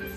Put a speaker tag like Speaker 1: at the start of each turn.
Speaker 1: you.